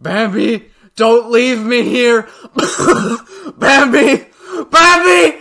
Bambi, don't leave me here. Bambi, Bambi!